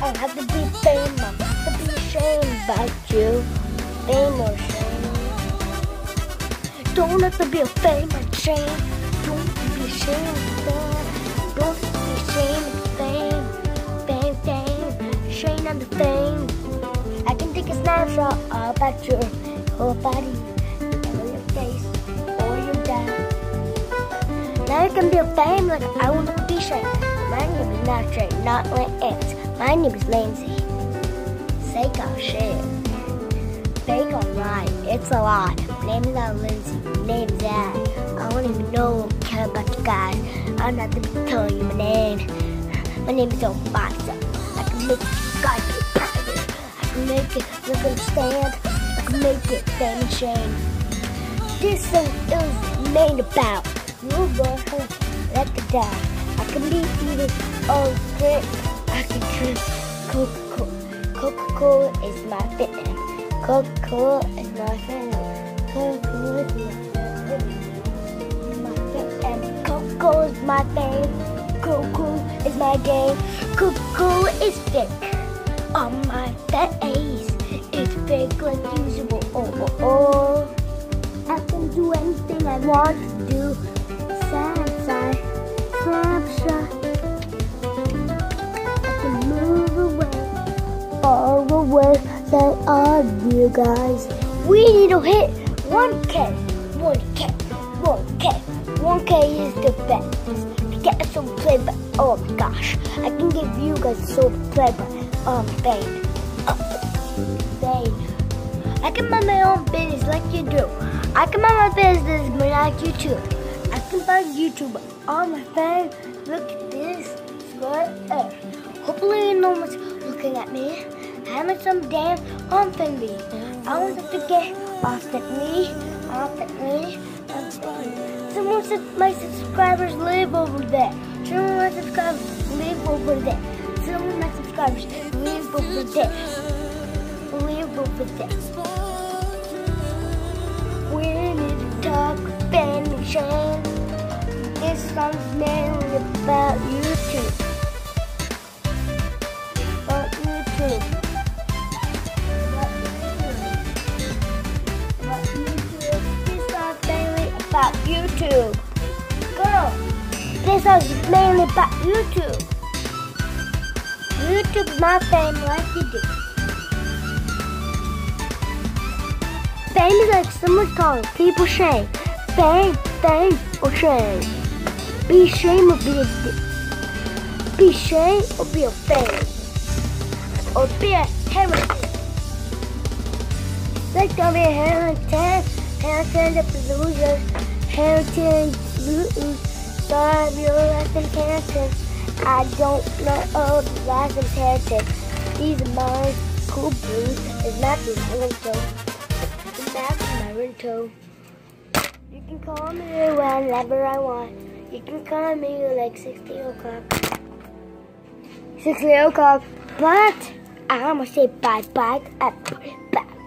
I have to be famous. To be ashamed about you. Fame or shame. Don't have to be a fame or shame. Don't be ashamed of fame. Don't be ashamed of fame. Fame, fame. Shame on the fame. I can take a snapshot about your whole body or your face or your dad. Now you can be a fame like I want to be shame. My name is not Shay, not Lance. My name is Lindsay. Say gosh shit. Fake or lie, it's a. My name is not Lindsay. Name is Dad. I don't even know care about you guys. I'm not gonna telling you my name. My name is Obasa. I can make you guys be. I can make it look understand. I can make it fame shame. This song is made about you boy let the die. I can be eating all great. I drink Coca-Cola. Coca-Cola is my fitness. Coca-Cola is my fitness. Coca-Cola is my fitness. Coca-Cola is my fame. Coca-Cola is my game. Coca-Cola is fake. On my face, it's big like usual. Oh, oh, oh. I can do anything I want to do. You guys. We need to hit 1K, 1K, 1K. 1K is the best. To get some play, but oh my gosh, I can give you guys some play, but um, fame. Uh, fame. I can run my own business like you do. I can run my business but like you too. I can find YouTube on my phone. Look at this right there. Hopefully no one's looking at me. Having some damn on me. I want to get off at me, off at me. Someone said my subscribers live over there. Some of my subscribers live over there. Some of my subscribers live over there. Live over there. We need to talk Ben. This song's mainly about YouTube. YouTube. Girl, this song's mainly about YouTube. YouTube my fame like you do. Fame is like someone calling people shame. Fame, fame, or shame. Be shame or be a di- Be shame or be a fame. Or be a heretic. Like don't be a heretic. Heretic the losers. Heretic lose. Sorry, your inheritance. I don't know of the last inheritance. These are mine. Cool blues is not the ringtone. That's my ringtone. You can call me whenever I want. You can call me like 60 o'clock. 60 o'clock. But I'm gonna say bye bye bye bye